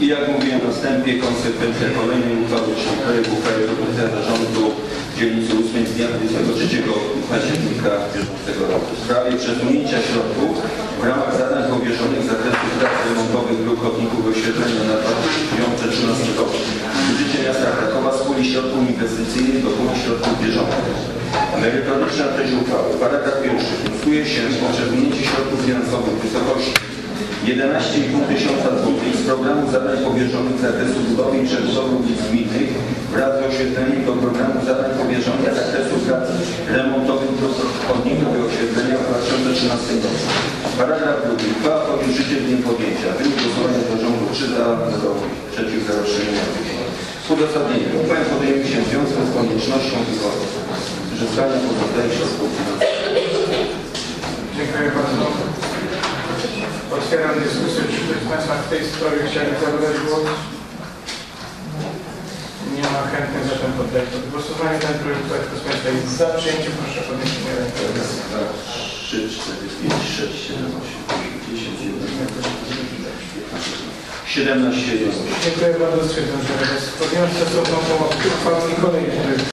I jak mówiłem na wstępie, konsekwencja kolejnej uchwały, czyli projekt uchwały propozycja zarządu dzielnicy 8 z dnia 23 października bieżącego roku w sprawie przesunięcia środków w ramach zadań powierzonych z zakresu prac remontowych dróg chodników oświetlenia na 2013 rok użycie miasta Krakowa z puli środków inwestycyjnych do puli środków bieżących. Merytoryczna treść uchwały. Paragraf pierwszy. Wnioskuje się o przesunięcie środków finansowych w wysokości 11,5 tysiąca złotych z programu zadań powierzonych z zakresu budowy i przebudowy ulic gminnych wraz z oświetleniem do programu zadań powierzonych z zakresu prac remontowych dróg chodników i oświetlenia w 2013 roku. Paragraf drugi. Uchwała wchodzi w życie z dniem podjęcia. Wynik głosowania do rządu 3 za, 0 przeciw, 0 wstrzymania. Uzasadnienie. Uchwałę podejmuje się w związku z koniecznością uzyskania pozostałych środków finansowych. Dziękuję bardzo. Otwieram dyskusję. Czy ktoś z Państwa w tej sprawie chcieli zabrać głos? Nie ma chętnych, zatem poddaję pod głosowanie ten projekt. Kto z Państwa jest za przyjęciem, proszę o podniesienie ręki. Raz, dwa, trzy, cztery, pięć, sześć, siedem, osiem, dziewięć, dziesięć, jedenaście, siedemnaście, jedenaście. Dziękuję bardzo. Stwierdzam, że podjąłem stosowną pomoc uchwałę i kolejny.